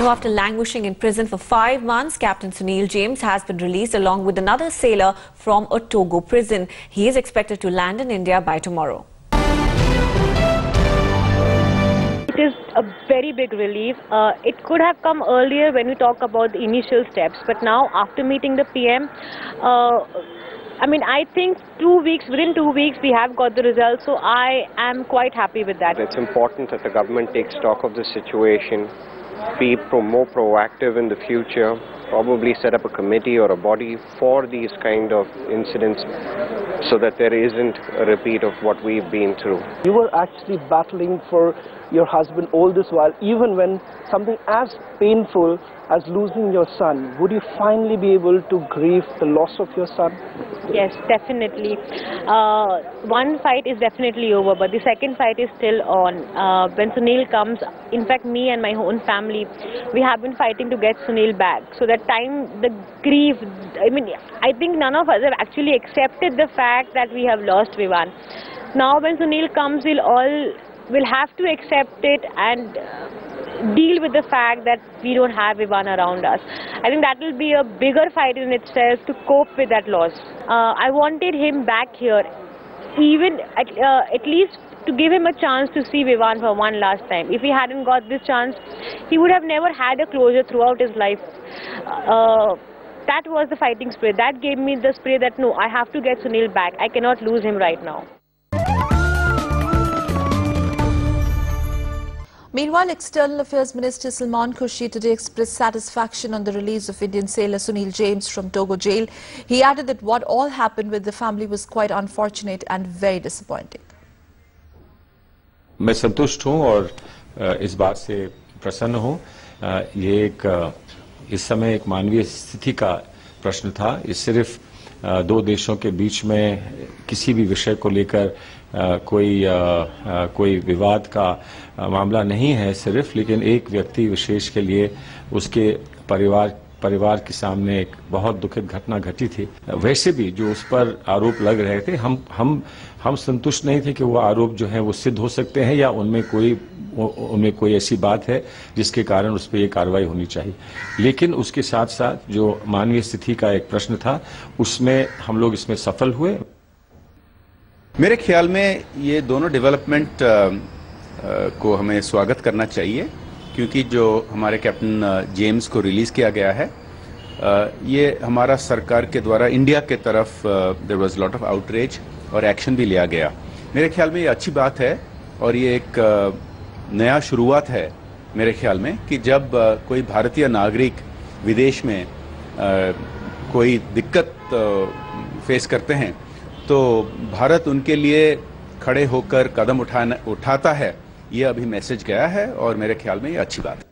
Now, after languishing in prison for five months, Captain Sunil James has been released along with another sailor from a Togo prison. He is expected to land in India by tomorrow. It is a very big relief. Uh, it could have come earlier when we talk about the initial steps, but now after meeting the PM, uh, I mean, I think two weeks, within two weeks, we have got the results, so I am quite happy with that. It's important that the government takes stock of the situation, be pro- more proactive in the future, probably set up a committee or a body for these kind of incidents so that there isn't a repeat of what we've been through. You were actually battling for your husband all this while, even when something as painful as losing your son. Would you finally be able to grieve the loss of your son? Yes, definitely. Uh, one fight is definitely over, but the second fight is still on. Uh, when Sunil comes, in fact, me and my own family, we have been fighting to get Sunil back. So that time, the grief, I mean, I think none of us have actually accepted the fact that we have lost Vivan. Now when Sunil comes, we'll all will have to accept it and uh, deal with the fact that we don't have Vivan around us. I think that will be a bigger fight in itself to cope with that loss. Uh, I wanted him back here, even at, uh, at least to give him a chance to see Vivan for one last time. If he hadn't got this chance, he would have never had a closure throughout his life. Uh, that was the fighting spirit. That gave me the spirit that no, I have to get Sunil back. I cannot lose him right now. Meanwhile, External Affairs Minister Salman Khurshid today expressed satisfaction on the release of Indian sailor Sunil James from Togo jail. He added that what all happened with the family was quite unfortunate and very disappointing. मैं संतुष्ट हूँ और इस बात से प्रसन्न हूँ। ये एक इस समय एक मानवीय स्थिति का प्रश्न था। ये सिर्फ़ दो देशों के बीच में किसी भी विषय को लेकर कोई कोई विवाद का मामला नहीं है सिर्फ़, लेकिन एक व्यक्ति विशेष के लिए उसके परिवार परिवार के सामने एक बहुत दुखद घटना घटी थी। वैसे भी जो उस पर आरोप लग रहे थे, हम हम हम संतुष्ट नहीं थे कि वो आरोप जो है वो सिद्ध हो सकते हैं या उनमें कोई उनमें कोई ऐसी बात है जिसके कारण उस पर ये कार्रवाई होनी चाहिए। लेकिन उसके साथ साथ जो मानवीय स्थिति का एक प्रश्न था, उसमें हम लोग इसमें सफल हुए। मेरे ख्याल में ये दोनों डेवलपमेंट को हमें स्वागत करना चाहिए। क्योंकि जो हमारे कैप्टन जेम्स को रिलीज़ किया गया है ये हमारा सरकार के द्वारा, इंडिया के तरफ़ there was lot of outreach और एक्शन भी लिया गया। मेरे ख्याल में ये अच्छी बात है और ये एक नया शुरुआत है मेरे ख्याल में कि जब कोई भारतीय नागरिक विदेश में कोई दिक्कत फेस करते हैं तो भारत उनके लिए खड़े होकर कदम उठाना, उठाता है ये अभी मैसेज गया है और मेरे ख्याल में ये अच्छी बात है।